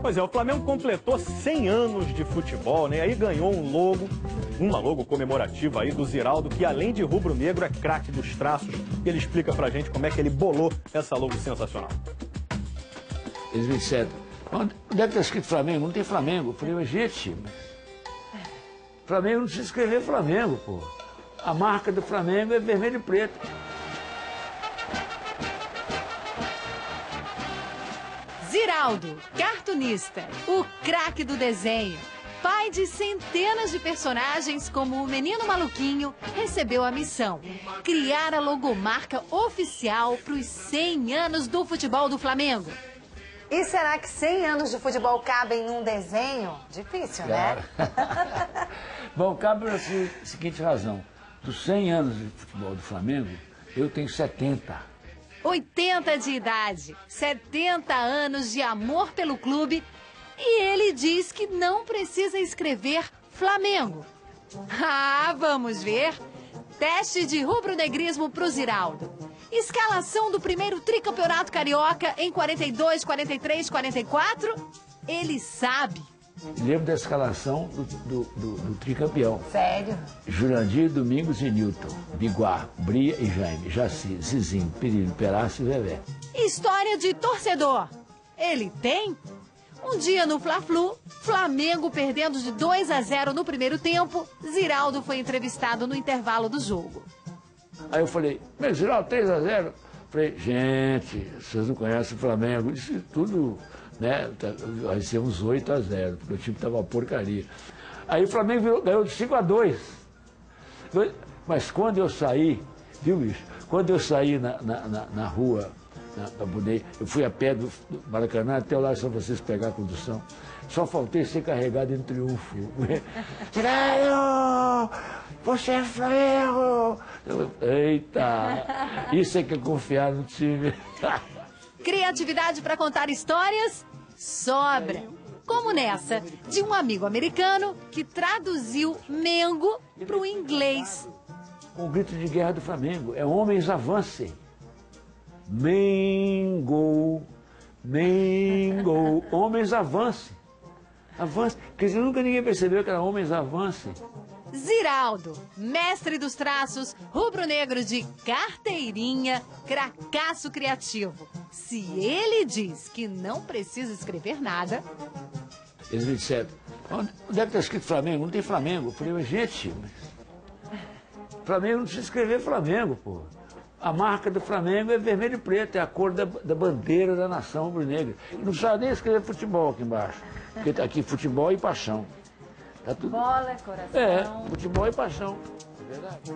Pois é, o Flamengo completou 100 anos de futebol, né? Aí ganhou um logo, uma logo comemorativa aí do Ziraldo, que além de rubro-negro é craque dos traços. Ele explica pra gente como é que ele bolou essa logo sensacional. Eles me disseram, onde é que está escrito Flamengo? Não tem Flamengo. Eu falei, mas gente, mas... Flamengo não precisa escrever Flamengo, pô. A marca do Flamengo é vermelho e preto. Ziraldo, cartunista, o craque do desenho, pai de centenas de personagens como o Menino Maluquinho, recebeu a missão: criar a logomarca oficial para os 100 anos do futebol do Flamengo. E será que 100 anos de futebol cabem num desenho? Difícil, né? Bom, cabe pela se- seguinte razão. Dos 100 anos de futebol do Flamengo, eu tenho 70. 80 de idade, 70 anos de amor pelo clube e ele diz que não precisa escrever Flamengo. Ah, vamos ver. Teste de rubro-negrismo pro Ziraldo. Escalação do primeiro tricampeonato carioca em 42, 43, 44. Ele sabe. Lembro da escalação do, do, do- do tricampeão. Sério? Jurandir, Domingos e Newton. Biguá, Bria e Jaime. Jaci, Zizinho, Perilho, Perácio e Vevé. História de torcedor. Ele tem? Um dia no Fla-Flu, Flamengo perdendo de 2 a 0 no primeiro tempo, Ziraldo foi entrevistado no intervalo do jogo. Aí eu falei, meu, Geraldo, 3 a 0 Falei, gente, vocês não conhecem o Flamengo. Isso tudo, né? Vai ser uns 8 a 0 porque o time estava uma porcaria. Aí o Flamengo virou- ganhou de 5 a 2 Eu- Mas quando eu saí, viu, bicho? Quando eu saí na, na, na, na rua, na, na Bunei, eu fui a pé do, do Maracanã até lá São Francisco pegar a condução. Só faltei ser carregado em triunfo. Tirado! Você é Flamengo! Eita! Isso é que é confiar no time. Criatividade para contar histórias? Sobra. Como nessa, de um amigo americano que traduziu Mengo para o inglês. o grito de guerra do Flamengo. É homens avancem. Mengo, Mengo, homens avancem. Avancem. Quer dizer, nunca ninguém percebeu que era homens avancem. Ziraldo, mestre dos traços, rubro-negro de carteirinha, cracaço criativo. Se ele diz que não precisa escrever nada, Eles me disseram, onde que está escrito Flamengo? Não tem Flamengo. Eu falei, gente. Flamengo não precisa escrever Flamengo, pô. A marca do Flamengo é vermelho e preto, é a cor da, da bandeira da nação rubro-negra. Não precisa nem escrever futebol aqui embaixo. Porque tá aqui futebol e paixão. É tudo... Bola é coração. É, futebol é paixão. É Verdade.